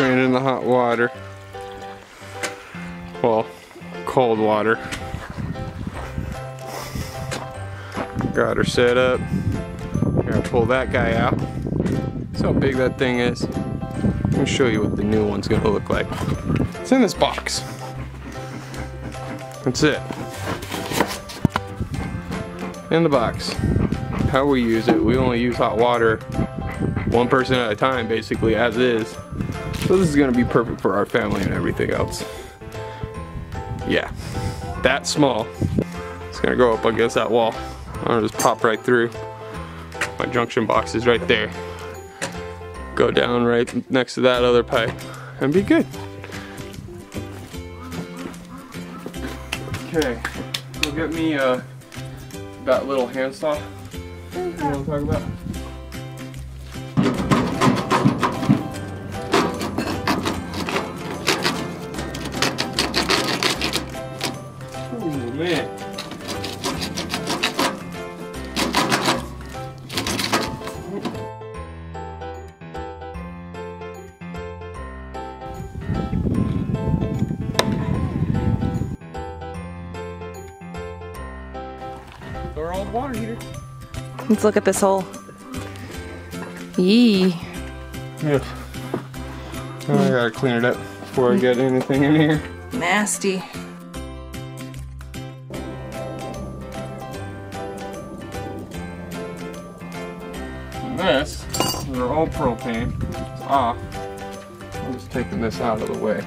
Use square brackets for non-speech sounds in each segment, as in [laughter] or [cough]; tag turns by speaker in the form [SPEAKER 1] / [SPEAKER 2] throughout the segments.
[SPEAKER 1] draining the hot water. Well, cold water. Got her set up. Gotta pull that guy out. See how big that thing is. Let me show you what the new one's gonna look like. It's in this box. That's it. In the box. How we use it, we only use hot water one person at a time basically as is. So this is gonna be perfect for our family and everything else. Yeah, that small. It's gonna go up against that wall. Gonna just pop right through. My junction box is right there. Go down right next to that other pipe and be good. Okay, go get me uh, that little handsaw. You know what I'm talking about? Our old water heater.
[SPEAKER 2] Let's look at this hole. Yee.
[SPEAKER 1] Yeah. Oh, I gotta clean it up before I get anything in here.
[SPEAKER 2] Nasty.
[SPEAKER 1] This is our old propane. It's off. I'm just taking this out of the way.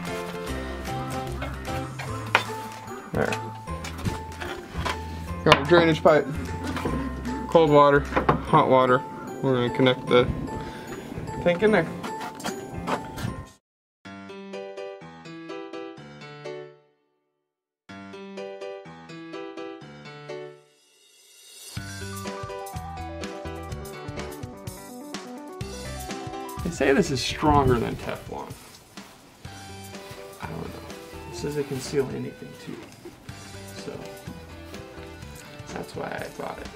[SPEAKER 1] Drainage pipe. Cold water, hot water. We're gonna connect the tank in there. They say this is stronger than Teflon. I don't know. It says it can seal anything too. So that's why I bought it.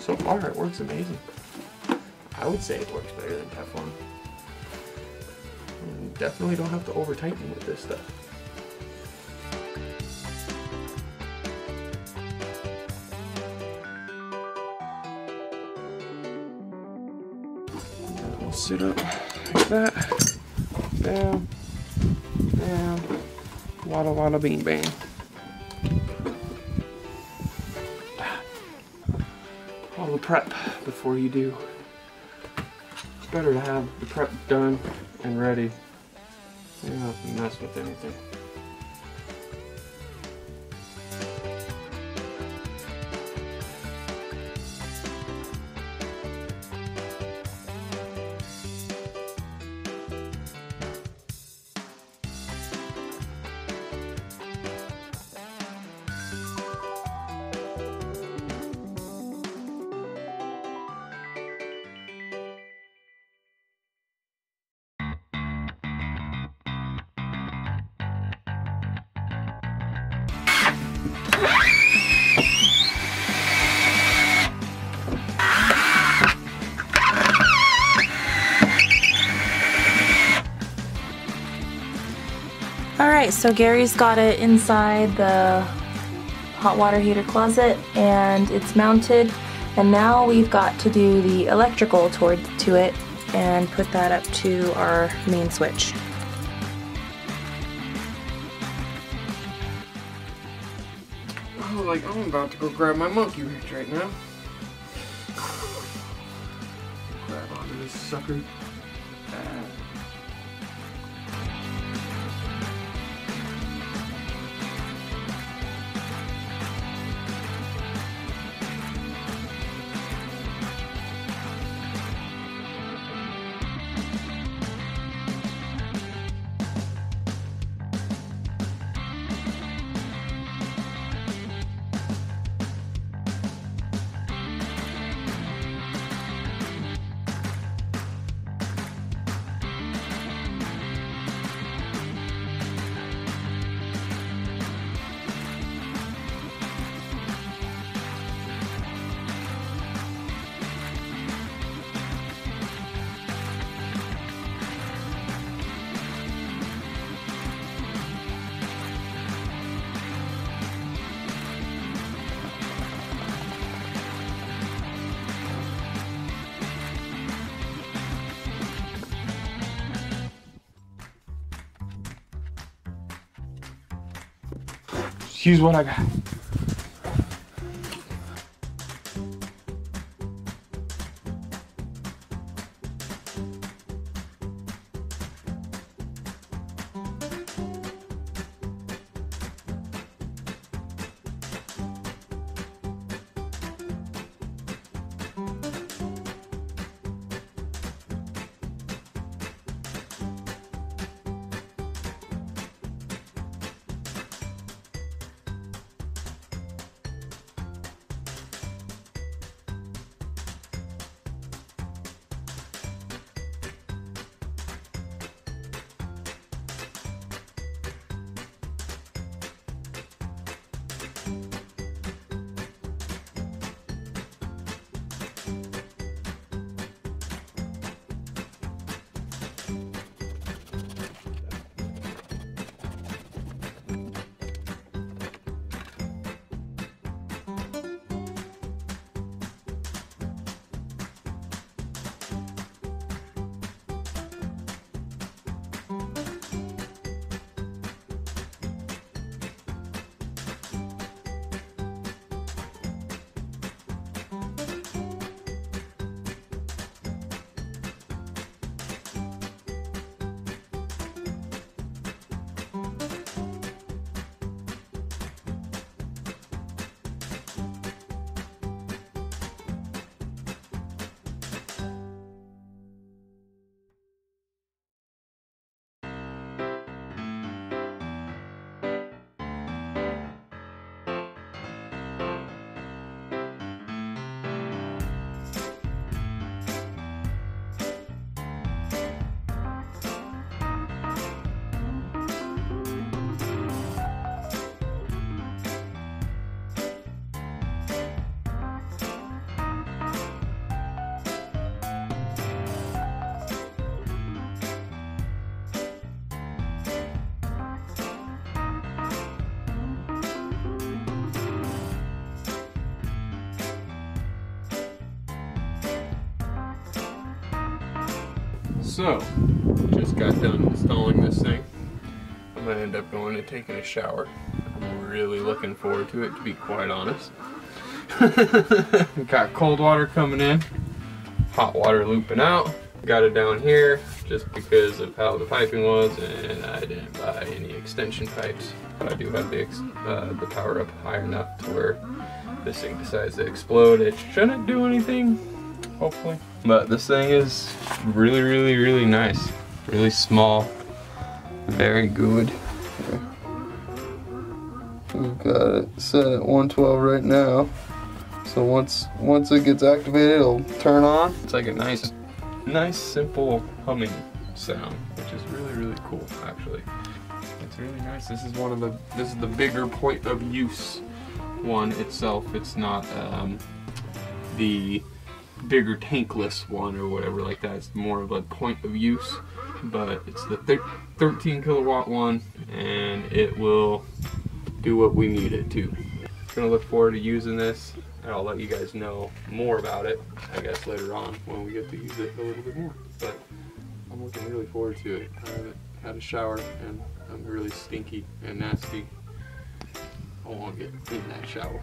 [SPEAKER 1] So far it works amazing. I would say it works better than Teflon. You mm, definitely don't have to over tighten with this stuff. Sit up like that. Down. Down. Wada wada bing bang. Prep before you do. It's better to have the prep done and ready. Don't mess with anything.
[SPEAKER 2] All right, so Gary's got it inside the hot water heater closet and it's mounted. And now we've got to do the electrical toward to it and put that up to our main switch.
[SPEAKER 1] Oh, like I'm about to go grab my monkey wrench right now. Grab onto this sucker. Use what I got. So, just got done installing this thing. I'm gonna end up going and taking a shower. I'm really looking forward to it, to be quite honest. [laughs] got cold water coming in, hot water looping out. Got it down here just because of how the piping was, and I didn't buy any extension pipes. But I do have the, uh, the power up high enough to where this thing decides to explode. It shouldn't do anything, hopefully. But this thing is really, really, really nice. Really small. Very good. We've got it set at 112 right now. So once once it gets activated, it'll turn on. It's like a nice, nice simple humming sound, which is really, really cool, actually. It's really nice. This is one of the this is the bigger point of use one itself. It's not um, the bigger tankless one or whatever like that. It's more of a point of use, but it's the 13 kilowatt one and it will do what we need it to. Gonna look forward to using this and I'll let you guys know more about it, I guess later on when we get to use it a little bit more. But I'm looking really forward to it. I haven't had a shower and I'm really stinky and nasty. I want to get in that shower.